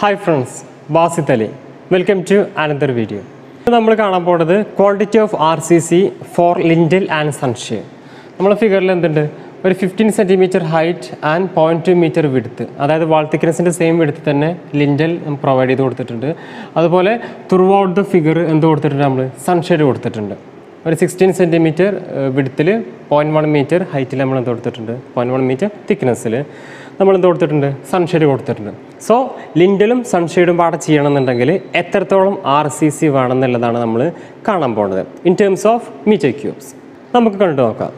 Hi friends Basit Ali welcome to another video നമ്മൾ കാണാൻ പോകുന്നത് quantity of R C C for lintel and sunshade നമ്മളെ ഫിഗറിൽ എന്തുണ്ട്? ഒരു fifteen centimetre height and point two metre വിടുത്ത് അതായത് വാൾ തിക്നെസ്സിന്റെ സെയിം വിടുത്ത് തന്നെ ലിൻഡൽ പ്രൊവൈഡ് ചെയ്ത് കൊടുത്തിട്ടുണ്ട്. അതുപോലെ ത്രൂ ഔട്ട് ദ ഫിഗർ എന്ത് കൊടുത്തിട്ടുണ്ട് നമ്മൾ സൺഷെയ്ഡ് കൊടുത്തിട്ടുണ്ട്. ഒരു സിക്സ്റ്റീൻ സെന്റിമീറ്റർ വിടുത്തിൽ പോയിന്റ് വൺ മീറ്റർ ഹൈറ്റിൽ നമ്മൾ എന്ത് കൊടുത്തിട്ടുണ്ട്? പോയിന്റ് വൺ മീറ്റർ തിക്നെസ്സിൽ നമ്മൾ എന്ത് കൊടുത്തിട്ടുണ്ട്? സൺഷെയ്ഡ് കൊടുത്തിട്ടുണ്ട്. സോ ലിൻഡലും സൺഷെയ്ഡും പാടെ ചെയ്യണമെന്നുണ്ടെങ്കിൽ എത്രത്തോളം ആർ സി സി വേണമെന്നുള്ളതാണ് നമ്മൾ കാണാൻ പോകുന്നത് in terms of metre cubes നമുക്ക് കണ്ടു നോക്കാം.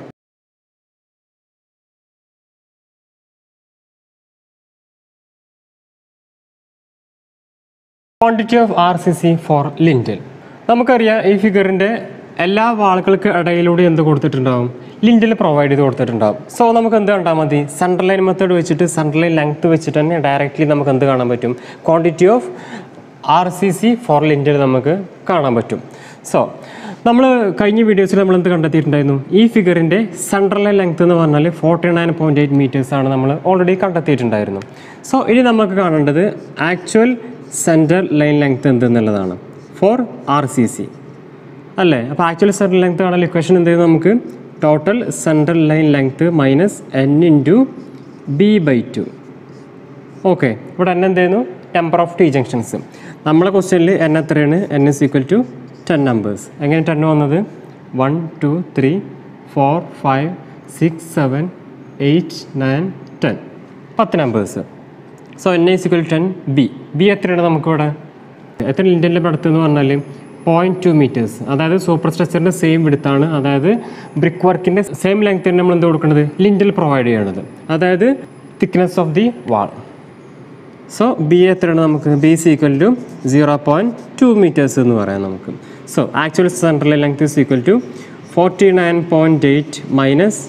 Quantity of R C C for lintel നമുക്കറിയാം ഈ ഫിഗറിന്റെ എല്ലാ വാളുകൾക്ക് ഇടയിലൂടെ എന്ത് കൊടുത്തിട്ടുണ്ടാവും? ലിൻഡിൽ പ്രൊവൈഡ് ചെയ്ത് കൊടുത്തിട്ടുണ്ടാവും. സോ നമുക്ക് എന്ത് കണ്ടാൽ മതി? സെൻട്രൽ ലൈൻ മെത്തേഡ് വെച്ചിട്ട് സെൻട്രൽ ലൈൻ ലെങ്ത് വെച്ചിട്ട് തന്നെ ഡയറക്റ്റ്ലി നമുക്ക് എന്ത് കാണാൻ പറ്റും? Quantity of R C C for lintel നമുക്ക് കാണാൻ പറ്റും. സോ നമ്മൾ കഴിഞ്ഞ വീഡിയോസിൽ നമ്മൾ എന്ത് കണ്ടെത്തിയിട്ടുണ്ടായിരുന്നു? ഈ ഫിഗറിന്റെ സെൻട്രൽ ലൈൻ ലെങ്ത് എന്ന് പറഞ്ഞാൽ forty nine point eight metres ആണ് നമ്മൾ ഓൾറെഡി കണ്ടെത്തിയിട്ടുണ്ടായിരുന്നു. സോ ഇനി നമുക്ക് കാണേണ്ടത് ആക്ച്വൽ സെന്റർ ലൈൻ ലെങ്ത് എന്ത് എന്നുള്ളതാണ് ഫോർ ആർ സി സി അല്ലേ? അപ്പോൾ ആക്ച്വൽ സെൻട്രൽ ലെങ്ത് കാണാൻ ഇക്വേഷൻ എന്ത് ചെയ്യുന്നത് നമുക്ക്? Total central line length minus N into B by two okay ഇവിടെ എൻ എന്ത് ചെയ്യുന്നു? നമ്പർ ഓഫ് ടി ജംഗ്ഷൻസ് നമ്മളെ ക്വസ്റ്റ്യനിൽ എൻ എത്രയാണ്? N is equal to ten numbers എങ്ങനെ ടെൻ വന്നത്? One two three four five six seven eight nine ten പത്ത് numbers so N is equal ten B B എത്രയാണ് നമുക്കിവിടെ? എത്ര ലിൻഡലിന്റെ അടുത്ത് എന്ന് പറഞ്ഞാൽ പോയിന്റ് ടു മീറ്റേഴ്സ് അതായത് സൂപ്പർ സ്ട്രക്ചറിന്റെ സെയിം വിടുത്താണ് അതായത് ബ്രിക്ക് വർക്കിന്റെ സെയിം ലെങ്ത് തന്നെ നമ്മൾ എന്ത് കൊടുക്കുന്നത് ലിൻഡൽ പ്രൊവൈഡ് ചെയ്യണത്. അതായത് thickness of the wall so B എത്രയാണ് നമുക്ക്? B is equal to zero point two metres എന്ന് പറയാം നമുക്ക്. So actual central length is equal to forty nine point eight minus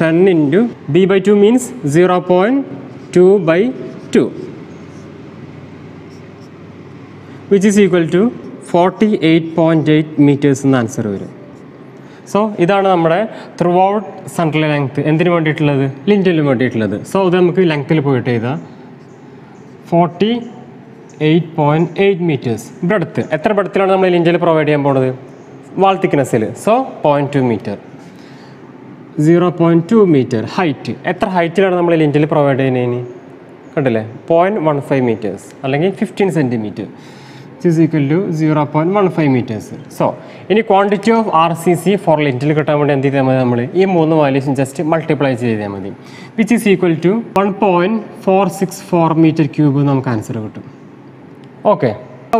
ten into B by two means zero point two by two which is equal to forty eight point eight metres എന്ന answer വരും. So ഇതാണ് നമ്മുടെ through out central length എന്തിനു വേണ്ടിയിട്ടുള്ളത്? ലിന്റിന് വേണ്ടിയിട്ടുള്ളത്. So ഇത് നമുക്ക് ലെങ്ത്തിൽ പോയിട്ട് ചെയ്താൽ forty eight point eight metres breadth എത്ര ബ്രെഡത്തിലാണ് നമ്മൾ ലിന്റിൽ പ്രൊവൈഡ് ചെയ്യാൻ പോണത്? Wall തിക്നെസ്സിൽ so point two metre zero point two metre height എത്ര ഹൈറ്റിലാണ് നമ്മൾ ലിന്റിൽ പ്രൊവൈഡ് ചെയ്യുന്നതിന് കണ്ടില്ലേ? പോയിന്റ് വൺ ഫൈവ് മീറ്റേഴ്സ് അല്ലെങ്കിൽ fifteen centimetre equal to zero point one five metres so ഇനി quantity of R C C for lintel കിട്ടാൻ വേണ്ടി എന്ത് ചെയ്താൽ മതി നമ്മൾ ഈ മൂന്ന് വാല്യൂസും ജസ്റ്റ് മൾട്ടിപ്ലൈ ചെയ്താൽ മതി. Which is equal to one point four six four metre cube നമുക്ക് ആൻസർ കിട്ടും. Okay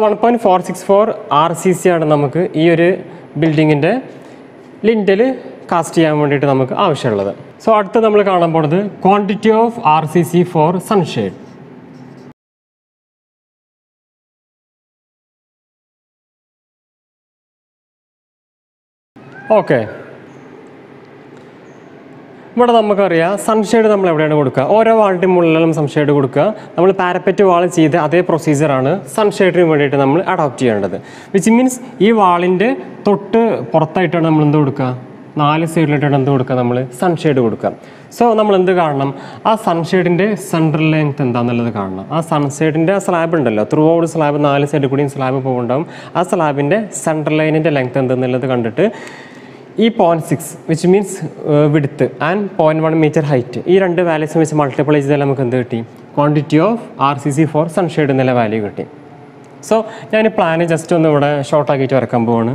one point four six four R C C ആണ് നമുക്ക് ഈ ഒരു ബിൽഡിങ്ങിന്റെ ലിന്റിൽ കാസ്റ്റ് ചെയ്യാൻ വേണ്ടിയിട്ട് നമുക്ക് ആവശ്യമുള്ളത്. സോ അടുത്ത് നമ്മൾ കാണാൻ പോണത് quantity of R C C for sunshade okay. ഇവിടെ നമുക്കറിയാം സൺഷെയ്ഡ് നമ്മൾ എവിടെയാണ് കൊടുക്കുക? ഓരോ വാളിന്റെ മുകളിലും സൺഷെയ്ഡ് കൊടുക്കുക. നമ്മൾ പാരപ്പറ്റ് വാൾ ചെയ്ത് അതേ പ്രൊസീജിയറാണ് സൺഷെയ്ഡിന് വേണ്ടിയിട്ട് നമ്മൾ അഡോപ്റ്റ് ചെയ്യേണ്ടത്. വിച്ച് മീൻസ് ഈ വാളിന്റെ തൊട്ട് പുറത്തായിട്ടാണ് നമ്മൾ എന്ത് കൊടുക്കുക? നാല് സൈഡിലായിട്ടാണ് എന്ത് കൊടുക്കുക നമ്മൾ? സൺഷെയ്ഡ് കൊടുക്കുക. സോ നമ്മൾ എന്ത് കാണണം? ആ സൺഷെയ്ഡിന്റെ സെൻട്രൽ ലെങ്ത് എന്താണെന്നുള്ളത് കാണണം. ആ സൺഷെയ്ഡിന്റെ ആ സ്ലാബ് ഉണ്ടല്ലോ. ത്രൂ ഔട്ട് സ്ലാബ് നാല് സൈഡിൽ കൂടിയും സ്ലാബ് പോകുന്നുണ്ടാവും. ആ സ്ലാബിന്റെ സെൻട്രൽ ലൈനിന്റെ ലെങ്ത് എന്തെന്നുള്ളത് കണ്ടിട്ട് ഈ പോയിന്റ് സിക്സ് വിച്ച് മീൻസ് വിടുത്ത് and point one metre height ഈ രണ്ട് വാല്യൂസും വെച്ച് മൾട്ടിപ്ലൈ ചെയ്താൽ നമുക്ക് എന്ത് കിട്ടി? Quantity of R C C for sunshade എന്നുള്ള വാല്യൂ കിട്ടി. സോ ഞാൻ പ്ലാന് ജസ്റ്റ് ഒന്ന് ഇവിടെ ഷോർട്ടാക്കിയിട്ട് വരക്കാൻ പോവാണ്.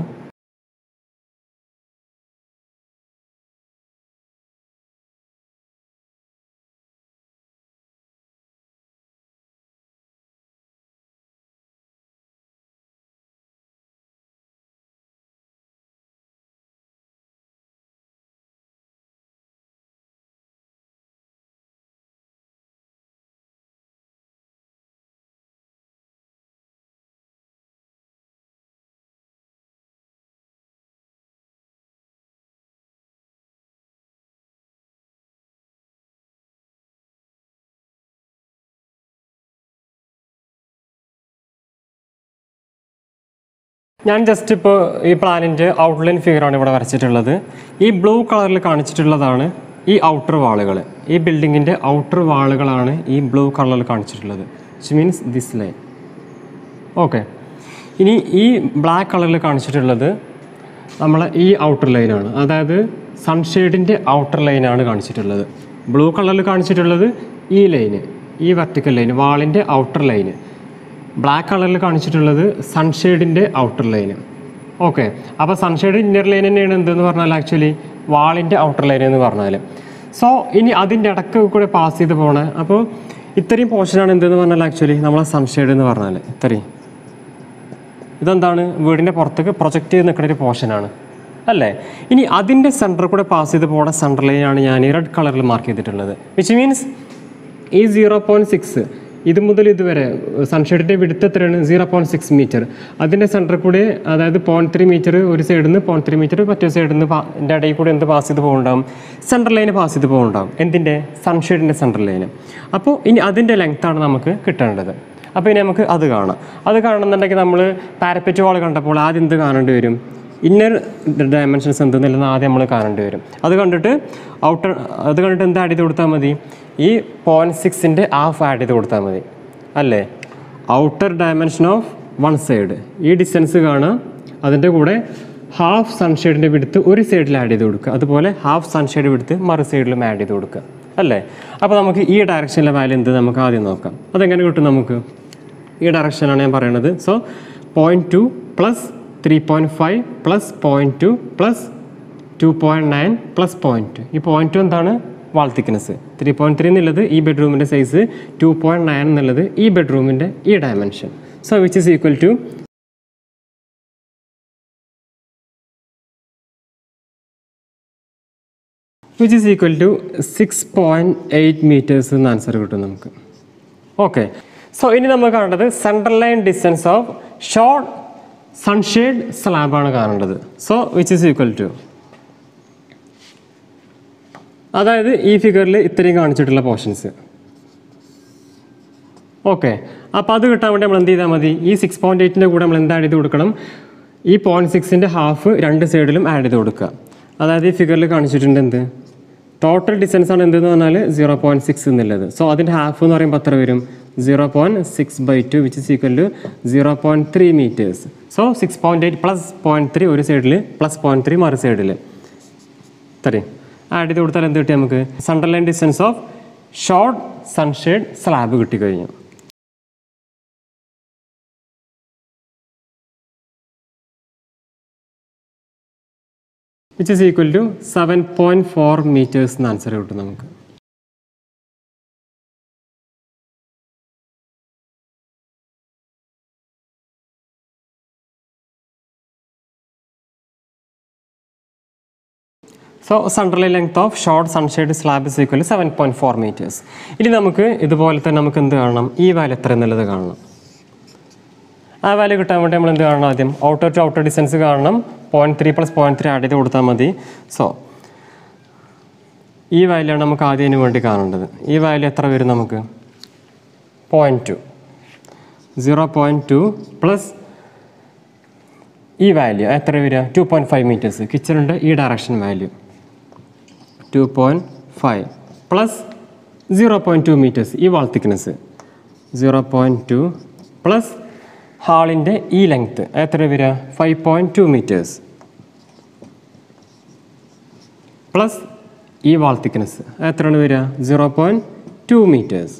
ഞാൻ ജസ്റ്റ് ഇപ്പോൾ ഈ പ്ലാനിന്റെ ഔട്ട്ലൈൻ ഫിഗറാണ് ഇവിടെ വരച്ചിട്ടുള്ളത്. ഈ ബ്ലൂ കളറിൽ കാണിച്ചിട്ടുള്ളതാണ് ഈ ഔട്ടർ വാളുകൾ ഈ ബിൽഡിങ്ങിന്റെ ഔട്ടർ വാളുകളാണ് ഈ ബ്ലൂ കളറിൽ കാണിച്ചിട്ടുള്ളത്. Which means this line okay ഇനി ഈ ബ്ലാക്ക് കളറിൽ കാണിച്ചിട്ടുള്ളത് നമ്മൾ ഈ ഔട്ടർ ലൈനാണ് അതായത് സൺഷെയ്ഡിന്റെ ഔട്ടർ ലൈനാണ് കാണിച്ചിട്ടുള്ളത്. ബ്ലൂ കളറിൽ കാണിച്ചിട്ടുള്ളത് ഈ ലൈന് ഈ വെർട്ടിക്കൽ ലൈന് വാളിന്റെ ഔട്ടർ ലൈന് ബ്ലാക്ക് കളറിൽ കാണിച്ചിട്ടുള്ളത് സൺഷെയ്ഡിന്റെ ഔട്ടർ ലൈന് ഓക്കെ അപ്പോൾ സൺഷെയ്ഡ് ഇന്നർ ലൈൻ തന്നെയാണ് എന്തെന്ന് പറഞ്ഞാൽ ആക്ച്വലി വാളിന്റെ ഔട്ടർ ലൈൻ എന്ന് പറഞ്ഞാൽ സോ ഇനി അതിന്റെ ഇടയ്ക്ക് കൂടെ പാസ് ചെയ്ത് പോകണേ അപ്പോൾ ഇത്രയും പോർഷനാണ് എന്തെന്ന് പറഞ്ഞാൽ ആക്ച്വലി നമ്മളെ സൺഷെയ്ഡ് എന്ന് പറഞ്ഞാൽ ഇത്രയും. ഇതെന്താണ്? വീടിന്റെ പുറത്തേക്ക് പ്രൊജക്റ്റ് ചെയ്ത് നിൽക്കുന്ന ഒരു പോർഷനാണ് അല്ലേ? ഇനി അതിന്റെ സെന്റർ കൂടെ പാസ് ചെയ്ത് പോകുന്ന സെന്റർ ലൈനാണ് ഞാൻ റെഡ് കളറിൽ മാർക്ക് ചെയ്തിട്ടുള്ളത്. വിച്ച് മീൻസ് ഈ സീറോ പോയിന്റ് സിക്സ് ഇത് മുതൽ ഇതുവരെ സൺഷെയ്ഡിന്റെ വിടുത്ത് എത്രയാണ്? സീറോ പോയിന്റ് സിക്സ് മീറ്റർ അതിന്റെ സെന്ററിൽ കൂടെ അതായത് പോയിന്റ് ത്രീ മീറ്റർ ഒരു സൈഡിൽ നിന്ന് പോയിന്റ് ത്രീ മീറ്റർ മറ്റേ സൈഡിൽ നിന്ന് എന്റെ ഇടയിൽ കൂടെ എന്ത് പാസ് ചെയ്ത് പോകുന്നുണ്ടാവും സെന്റർ ലൈന് പാസ് ചെയ്ത് പോകുന്നുണ്ടാവും എന്തിന്റെ സൺഷെയ്ഡിന്റെ സെന്റർ ലൈന് അപ്പോൾ ഇനി അതിന്റെ ലെങ്ത്താണ് നമുക്ക് കിട്ടേണ്ടത്. അപ്പോൾ ഇനി നമുക്ക് അത് കാണാം. അത് കാണുന്നുണ്ടെങ്കിൽ നമ്മൾ പാരപ്പറ്റ് വാൾ കണ്ടപ്പോൾ ആദ്യം എന്ത് കാണേണ്ടി വരും? ഇന്നർ ഡയമെൻഷൻസ് എന്തെന്നില്ലെന്ന് ആദ്യം നമ്മൾ കാണേണ്ടി വരും. അത് കണ്ടിട്ട് ഔട്ടർ അത് കണ്ടിട്ട് എന്താ ആഡ് ചെയ്ത് കൊടുത്താൽ മതി? ഈ പോയിന്റ് സിക്സിന്റെ ഹാഫ് ആഡ് ചെയ്ത് കൊടുത്താൽ മതി. അല്ലേ? Outer dimension of one side ഈ ഡിസ്റ്റൻസ് കാണുക. അതിന്റെ കൂടെ ഹാഫ് സൺഷെയ്ഡിന്റെ വിടുത്ത് ഒരു സൈഡിൽ ആഡ് ചെയ്ത് കൊടുക്കുക. അതുപോലെ ഹാഫ് സൺഷെയ്ഡ് വിടുത്ത് മറു സൈഡിലും ആഡ് ചെയ്ത് കൊടുക്കുക. അല്ലേ? അപ്പോൾ നമുക്ക് ഈ ഡയറക്ഷനിലെ വാല്യൂ എന്ത് നമുക്ക് ആദ്യം നോക്കാം. അതെങ്ങനെ കിട്ടും നമുക്ക്? ഈ ഡയറക്ഷനാണ് ഞാൻ പറയുന്നത് so point two plus three point five plus point two plus two point nine plus point ഈ പോയിന്റ് ടു എന്താണ്? Wall thickness three point three എന്നുള്ളത് ഈ ബെഡ്റൂമിന്റെ സൈസ് ടു പോയിന്റ് നയൻ എന്നുള്ളത് ഈ ബെഡ്റൂമിന്റെ ഈ dimension so which is equal to which is equal to six point eight metres എന്ന് ആൻസർ കിട്ടും നമുക്ക്. ഓക്കെ സോ ഇനി നമ്മൾ കാണേണ്ടത് central line distance of short sunshade സ്ലാബാണ് കാണേണ്ടത്. So which is equal to അതായത് ഈ ഫിഗറിൽ ഇത്രയും കാണിച്ചിട്ടുള്ള പോർഷൻസ് ഓക്കെ അപ്പോൾ അത് കിട്ടാൻ വേണ്ടി നമ്മൾ എന്ത് ചെയ്താൽ മതി? ഈ സിക്സ് പോയിന്റ് എയ്റ്റിന്റെ കൂടെ നമ്മൾ എന്ത് ആഡ് ചെയ്ത് കൊടുക്കണം? ഈ പോയിന്റ് സിക്സിന്റെ ഹാഫ് രണ്ട് സൈഡിലും ആഡ് ചെയ്ത് കൊടുക്കുക. അതായത് ഈ ഫിഗറിൽ കാണിച്ചിട്ടുണ്ട് എന്ത്? ടോട്ടൽ ഡിസ്റ്റൻസ് ആണ് എന്തെന്ന് പറഞ്ഞാൽ സീറോ പോയിന്റ് സിക്സ് എന്നുള്ളത്. സോ അതിന്റെ ഹാഫ് എന്ന് പറയുമ്പോൾ അത്ര വരും? Zero point six by two which equal to zero point three metres so six point eight plus point three ഒരു സൈഡിൽ പ്ലസ് പോയിന്റ് ത്രീ മറു സൈഡിൽ ഇത്രയും ആഡ് ചെയ്ത് കൊടുത്താൽ എന്ത് കിട്ടി നമുക്ക്? Centre line distance of short sunshade slab കിട്ടിക്കഴിഞ്ഞു which is equal to seven point four metres എന്ന് ആൻസർ കിട്ടും നമുക്ക്. So centre line length of short sunshade slab is equal seven point four metres ഇനി നമുക്ക് ഇതുപോലെ തന്നെ നമുക്ക് എന്ത് കാണണം? ഈ വാല്യൂ എത്ര എന്നുള്ളത് കാണണം. ആ വാല്യൂ കിട്ടാൻ വേണ്ടി നമ്മൾ എന്ത് കാണണം ആദ്യം? ഔട്ടർ ടു ഔട്ടർ ഡിസ്റ്റൻസ് കാണണം. Point three plus point three add ചെയ്ത് കൊടുത്താൽ മതി. സോ ഈ വാല്യൂ ആണ് നമുക്ക് ആദ്യം ഇതിന് വേണ്ടി കാണേണ്ടത്. ഈ വാല്യൂ എത്ര വരും നമുക്ക്? Point two zero point two plus ഈ വാല്യൂ എത്ര വരിക? ടു പോയിന്റ് ഫൈവ് മീറ്റേഴ്സ് കിച്ചണിന്റെ ഈ direction value two point five plus zero point two metres ഈ wall thickness zero point two plus ഹാളിന്റെ ഈ ലെങ്ത്ത് എത്ര വരിക? Five point two metres plus ഈ വാൾ തിക്നെസ് എത്രയാണ് വരിക? Zero point two metres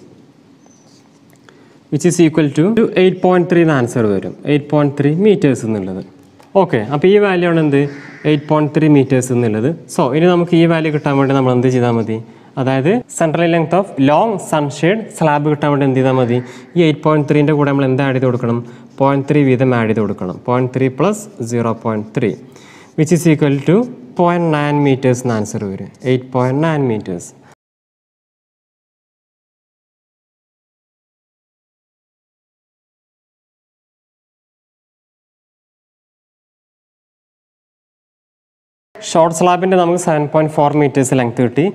which is equal to two eight point three എന്ന് answer വരും. Eight point three metres എന്നുള്ളത്. Okay അപ്പോൾ ഈ വാല്യൂ ആണ് എന്ത്? എയ്റ്റ് പോയിന്റ് ത്രീ മീറ്റേഴ്സ് എന്നുള്ളത്. സോ ഇനി നമുക്ക് ഈ വാല്യൂ കിട്ടാൻ വേണ്ടി നമ്മൾ എന്ത് ചെയ്താൽ മതി? അതായത് central length of long sunshade slab കിട്ടാൻ വേണ്ടി എന്ത് ചെയ്താൽ മതി? ഈ എയ്റ്റ് പോയിന്റ് ത്രീന്റെ കൂടെ നമ്മൾ എന്ത് ആഡ് ചെയ്ത് കൊടുക്കണം? പോയിന്റ് ത്രീ വീതം ആഡ് ചെയ്ത് കൊടുക്കണം. Point three plus zero point three which is equal to point nine metres എന്ന് ആൻസർ വരും. Eight point nine metres short സ്ലാബിന്റെ നമുക്ക് seven point four metres length കിട്ടി.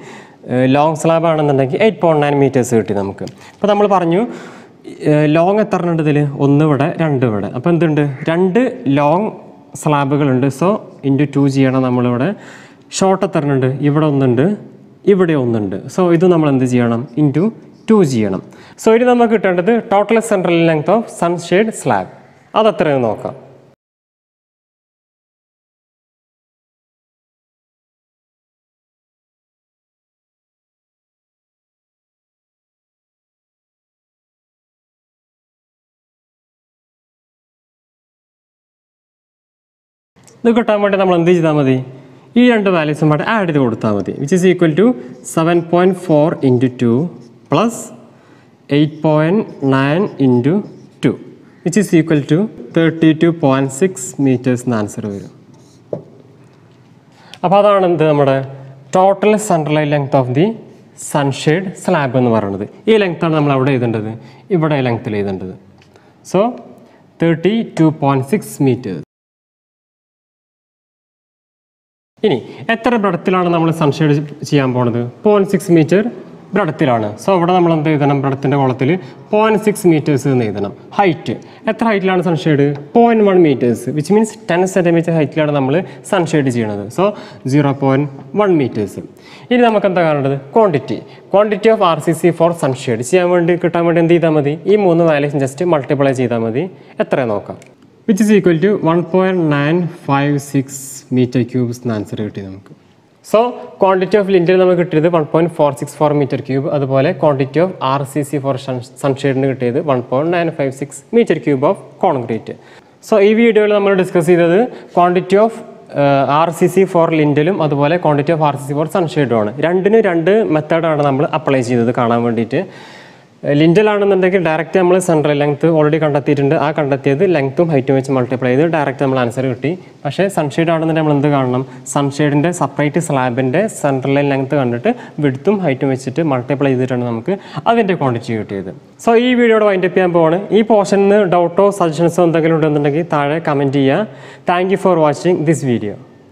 ലോങ് സ്ലാബ് ആണെന്നുണ്ടെങ്കിൽ എയ്റ്റ് പോയിന്റ് നയൻ മീറ്റേഴ്സ് കിട്ടി നമുക്ക്. ഇപ്പോൾ നമ്മൾ പറഞ്ഞു ലോങ് എത്ര ഉണ്ട് ഇതിൽ ഒന്ന് ഇവിടെ രണ്ട് ഇവിടെ. അപ്പോൾ എന്തുണ്ട്? രണ്ട് ലോങ് സ്ലാബുകളുണ്ട് സോ ഇന്റു ടു ചെയ്യണം നമ്മളിവിടെ. ഷോർട്ട് എത്ര ഉണ്ട് ഇവിടെ ഒന്നുണ്ട് ഇവിടെ ഒന്നുണ്ട്. സോ ഇത് നമ്മൾ എന്ത് ചെയ്യണം? ഇന്റു ടു ചെയ്യണം. സോ ഇനി നമുക്ക് കിട്ടേണ്ടത് total central length of sunshade slab അതെത്രയെന്ന് നോക്കാം. ഇത് കിട്ടാൻ വേണ്ടി നമ്മൾ എന്ത് ചെയ്താൽ മതി? ഈ രണ്ട് വാല്യൂസും പാട്ട് ആഡ് ചെയ്ത് കൊടുത്താൽ മതി. Which is equal to seven point four into two plus eight point nine into two which is equal to thirty two point six metres answer വരും. അപ്പോൾ അതാണ് എന്ത് നമ്മുടെ total central length of the sunshade slab എന്ന് പറയുന്നത്. ഈ ലെങ്ത്താണ് നമ്മൾ അവിടെ എഴുതേണ്ടത്. ഇവിടെ ലെങ്ത്തിൽ എഴുതേണ്ടത്. So thirty two point six metres ഇനി എത്ര ബ്രഡത്തിലാണ് നമ്മൾ സൺഷെയ്ഡ് ചെയ്യാൻ പോണത്? പോയിന്റ് സിക്സ് മീറ്റർ ബ്രഡത്തിലാണ്. സോ ഇവിടെ നമ്മൾ എന്ത് എഴുതണം? ബ്രഡത്തിന്റെ കുളത്തിൽ പോയിന്റ് സിക്സ് മീറ്റേഴ്സ് എന്ന് എഴുതണം. ഹൈറ്റ് എത്ര ഹൈറ്റിലാണ് sunshade point one metres which means ten centimetre ഹൈറ്റിലാണ് നമ്മൾ സൺഷെയ്ഡ് ചെയ്യണത്. So zero point one metres ഇനി നമുക്ക് എന്താ കാണേണ്ടത്? Quantity quantity of R C C for sunshade ചെയ്യാൻ വേണ്ടി കിട്ടാൻ വേണ്ടി എന്ത് ചെയ്താൽ മതി? ഈ മൂന്ന് വാല്യൂസ് ജസ്റ്റ് മൾട്ടിപ്ലൈ ചെയ്താൽ മതി. എത്ര നോക്കാം? Which is equal to one point nine five six metre cubes എന്ന ആൻസർ കിട്ടി നമുക്ക്. സോ ക്വാണ്ടിറ്റി ഓഫ് ലിന്റിൽ നമുക്ക് കിട്ടിയത് one point four six four metre cube അതുപോലെ quantity of R C C for സൺഷെയ്ഡിന് കിട്ടിയത് one point nine five six metre cube of concrete so ഈ വീഡിയോയിൽ നമ്മൾ ഡിസ്കസ് ചെയ്തത് quantity of R C C for ലിൻഡലും അതുപോലെ quantity of R C C for സൺഷെയ്ഡുമാണ് രണ്ടിനും രണ്ട് മെത്തേഡാണ് നമ്മൾ അപ്ലൈ ചെയ്തത് കാണാൻ വേണ്ടിയിട്ട്. ലിൻഡൽ ആണെന്നുണ്ടെങ്കിൽ ഡയറക്റ്റ് നമ്മൾ സെൻട്രൽ ലെങ്ത് ഓൾറെഡി കണ്ടെത്തിയിട്ടുണ്ട്. ആ കണ്ടെത്തിയത് ലെങ്ത്തും ഹൈറ്റും വെച്ച് മൾട്ടിപ്ലൈ ചെയ്ത് ഡയറക്റ്റ് നമ്മൾ ആൻസർ കിട്ടി. പക്ഷേ സൺഷെയ്ഡ് ആണെന്നുണ്ടെങ്കിൽ നമ്മൾ എന്ത് കാണണം? സൺഷെയ്ഡിന്റെ സെപ്പറേറ്റ് സ്ലാബിന്റെ സെൻട്രൽ ലൈൻ ലെങ്ത് കണ്ടിട്ട് വിടുത്തും ഹൈറ്റും വെച്ചിട്ട് മൾട്ടിപ്ലൈ ചെയ്തിട്ടാണ് നമുക്ക് അതിന്റെ ക്വാണ്ടിറ്റി കിട്ടിയത്. സോ ഈ വീഡിയോയുടെ വൈൻഡപ്പ് ചെയ്യാൻ പോവാണ്. ഈ പോർഷനിൽ ഡൗട്ടോ സജഷൻസോ എന്തെങ്കിലും ഉണ്ടെന്നുണ്ടെങ്കിൽ താഴെ കമന്റ് ചെയ്യുക. Thank for watching this video